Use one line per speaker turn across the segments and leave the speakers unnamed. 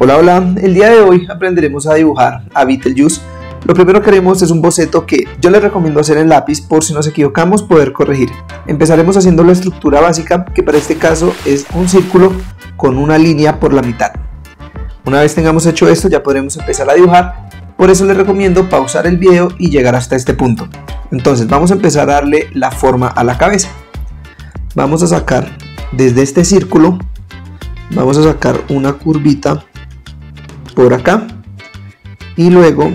Hola, hola, el día de hoy aprenderemos a dibujar a Beetlejuice. Lo primero que haremos es un boceto que yo les recomiendo hacer en lápiz por si nos equivocamos poder corregir. Empezaremos haciendo la estructura básica que para este caso es un círculo con una línea por la mitad. Una vez tengamos hecho esto ya podremos empezar a dibujar, por eso les recomiendo pausar el video y llegar hasta este punto. Entonces vamos a empezar a darle la forma a la cabeza. Vamos a sacar desde este círculo, vamos a sacar una curvita por acá y luego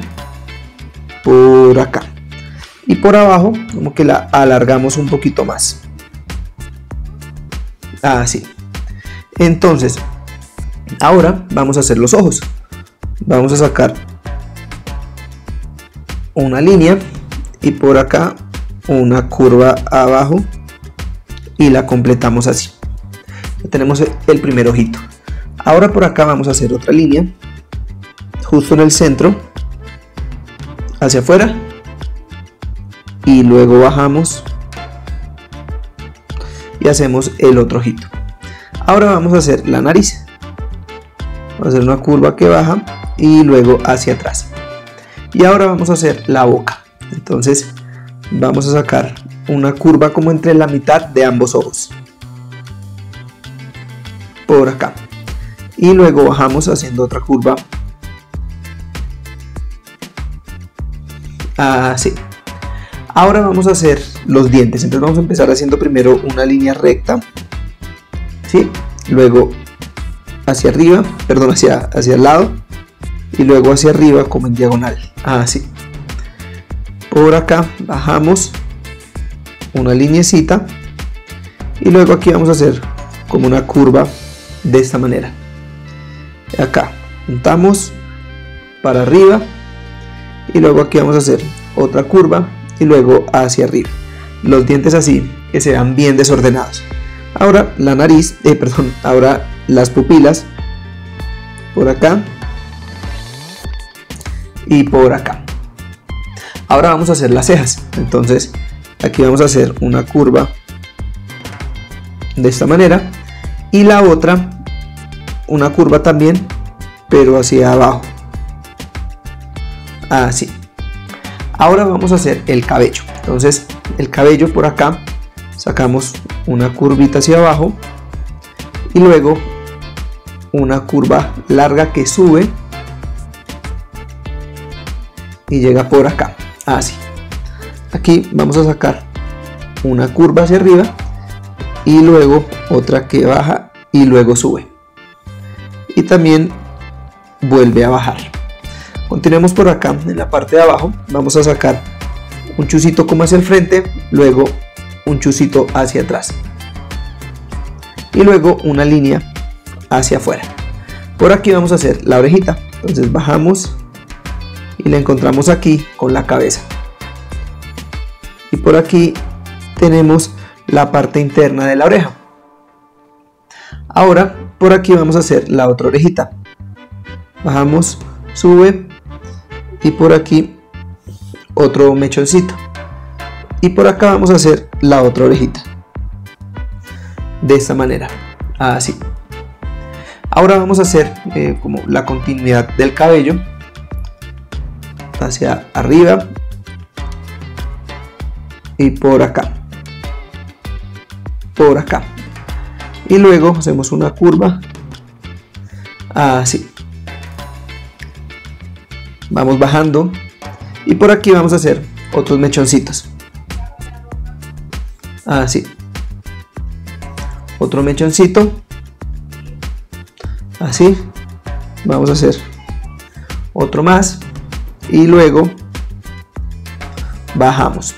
por acá. Y por abajo como que la alargamos un poquito más. Así entonces ahora vamos a hacer los ojos. Vamos a sacar una línea y por acá una curva abajo y la completamos así. Tenemos el primer ojito. Ahora por acá vamos a hacer otra línea justo en el centro, hacia afuera, y luego bajamos y hacemos el otro ojito. Ahora vamos a hacer la nariz. Vamos a hacer una curva que baja y luego hacia atrás. Y ahora vamos a hacer la boca. Entonces vamos a sacar una curva como entre la mitad de ambos ojos. Por acá. Y luego bajamos haciendo otra curva así. Ahora vamos a hacer los dientes. Entonces vamos a empezar haciendo primero una línea recta ¿sí? luego hacia arriba perdón hacia, hacia el lado y luego hacia arriba como en diagonal. Así. Por acá bajamos una linecita y luego aquí vamos a hacer como una curva de esta manera. Acá juntamos para arriba y luego aquí vamos a hacer otra curva y luego hacia arriba. Los dientes así que sean bien desordenados. Ahora la nariz eh, perdón ahora las pupilas por acá y por acá. Ahora vamos a hacer las cejas. Entonces aquí vamos a hacer una curva de esta manera y la otra una curva también pero hacia abajo así. Ahora vamos a hacer el cabello. Entonces el cabello por acá sacamos una curvita hacia abajo y luego una curva larga que sube y llega por acá. Así. Aquí vamos a sacar una curva hacia arriba y luego otra que baja y luego sube. Y también vuelve a bajar Continuemos por acá en la parte de abajo. Vamos a sacar un chucito como hacia el frente, luego un chucito hacia atrás. Y luego una línea hacia afuera. Por aquí vamos a hacer la orejita. Entonces bajamos y la encontramos aquí con la cabeza. Y por aquí tenemos la parte interna de la oreja. Ahora por aquí vamos a hacer la otra orejita. Bajamos, sube y por aquí otro mechoncito. Y por acá vamos a hacer la otra orejita. De esta manera así. Ahora vamos a hacer eh, como la continuidad del cabello. Hacia arriba. Y por acá. Por acá. Y luego hacemos una curva. Así vamos bajando. Y por aquí vamos a hacer otros mechoncitos. Así otro mechoncito. Así. Vamos a hacer otro más. Y luego bajamos.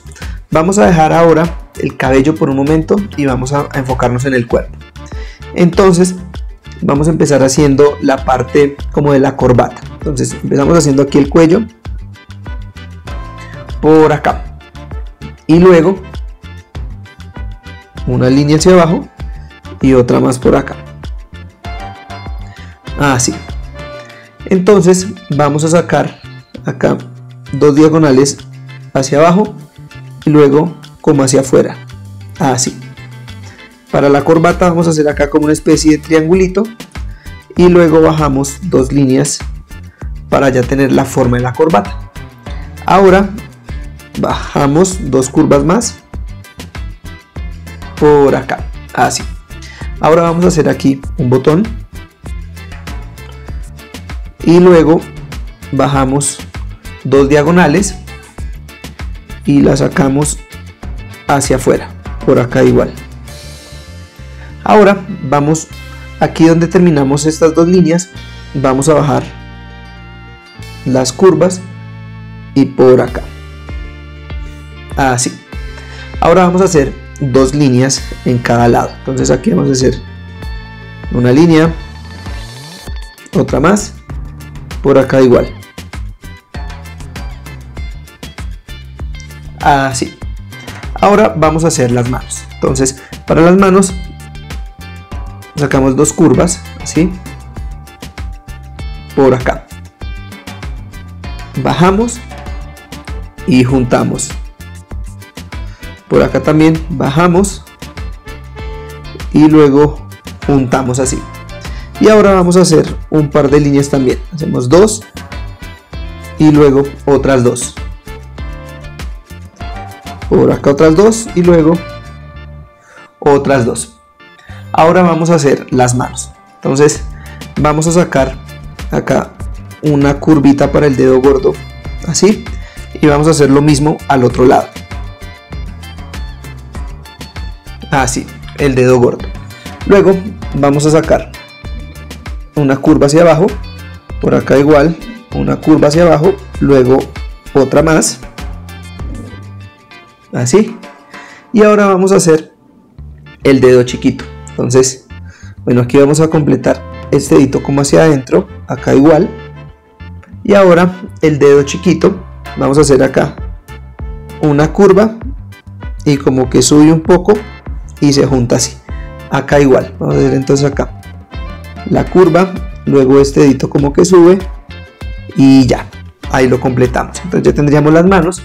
Vamos a dejar ahora el cabello por un momento y vamos a enfocarnos en el cuerpo. Entonces vamos a empezar haciendo la parte como de la corbata entonces empezamos haciendo aquí el cuello. Por acá. Y luego una línea hacia abajo y otra más por acá. Así. Entonces vamos a sacar acá dos diagonales hacia abajo y luego como hacia afuera. Así. Para la corbata vamos a hacer acá como una especie de triangulito y luego bajamos dos líneas para ya tener la forma de la corbata. Ahora bajamos dos curvas más por acá, así. Ahora vamos a hacer aquí un botón y luego bajamos dos diagonales y la sacamos hacia afuera, por acá igual. Ahora vamos aquí donde terminamos estas dos líneas, vamos a bajar las curvas y por acá. Así. Ahora vamos a hacer dos líneas en cada lado. Entonces aquí vamos a hacer una línea, otra más, por acá igual. Así. Ahora vamos a hacer las manos. Entonces, para las manos sacamos dos curvas, así. Por acá. Bajamos y juntamos. Por acá también bajamos y luego juntamos así. Y ahora vamos a hacer un par de líneas también. Hacemos dos y luego otras dos por acá otras dos y luego otras dos ahora vamos a hacer las manos entonces vamos a sacar acá una curvita para el dedo gordo así y vamos a hacer lo mismo al otro lado. Así el dedo gordo. Luego vamos a sacar una curva hacia abajo por acá igual una curva hacia abajo luego otra más así. Y ahora vamos a hacer el dedo chiquito. Entonces bueno aquí vamos a completar este dedito como hacia adentro acá igual y ahora el dedo chiquito vamos a hacer acá una curva y como que sube un poco y se junta así acá igual vamos a hacer entonces acá la curva luego este dedito como que sube y ya ahí lo completamos entonces ya tendríamos las manos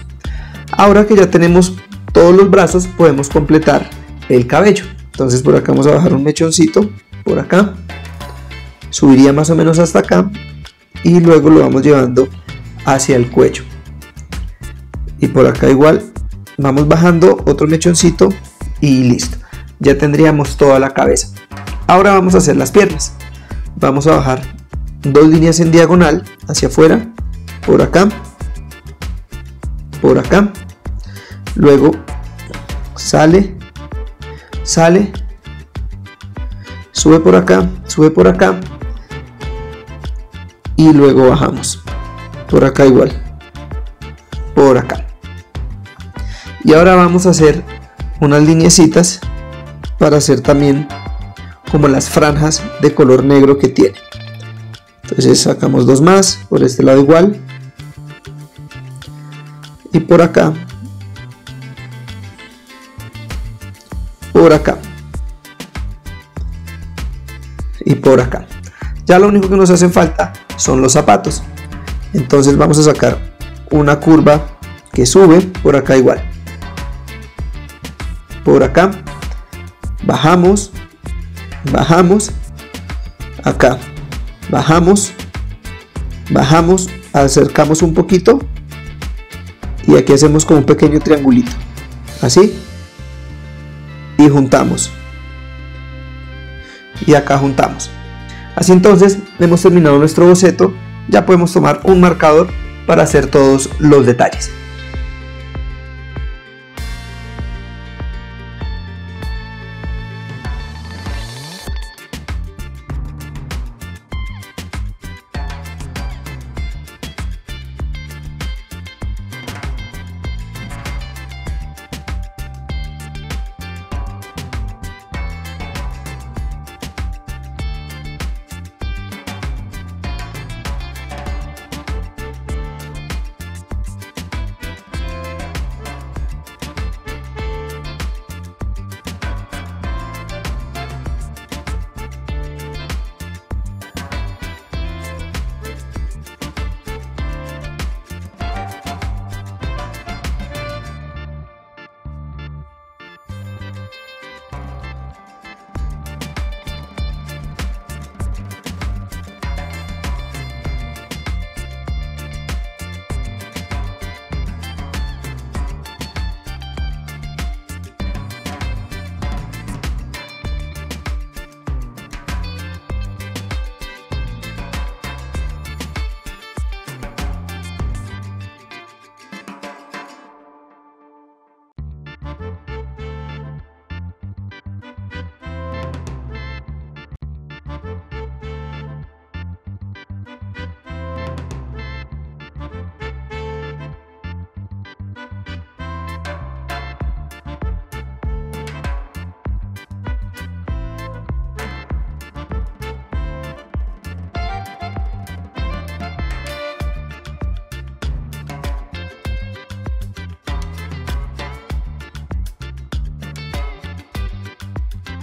Ahora que ya tenemos todos los brazos, podemos completar el cabello. Entonces por acá vamos a bajar un mechoncito, por acá. Subiría más o menos hasta acá y luego lo vamos llevando hacia el cuello. Y por acá igual vamos bajando otro mechoncito y listo. Ya tendríamos toda la cabeza. Ahora vamos a hacer las piernas. Vamos a bajar dos líneas en diagonal hacia afuera, por acá por acá luego sale sale sube por acá sube por acá y luego bajamos. Por acá igual. Por acá. Y ahora vamos a hacer unas lineecitas para hacer también como las franjas de color negro que tiene. Entonces sacamos dos más por este lado igual. Y por acá. Por acá. Y por acá. Ya lo único que nos hacen falta son los zapatos. Entonces vamos a sacar una curva que sube por acá igual. Por acá. Bajamos. Bajamos. Acá. Bajamos. Bajamos. Acercamos un poquito. Y aquí hacemos como un pequeño triangulito. Así. Y juntamos. Y acá juntamos así entonces hemos terminado nuestro boceto. Ya podemos tomar un marcador para hacer todos los detalles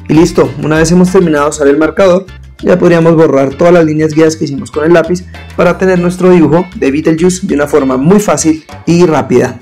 Y listo, una vez hemos terminado usar el marcador, ya podríamos borrar todas las líneas guías que hicimos con el lápiz para tener nuestro dibujo de Beetlejuice de una forma muy fácil y rápida.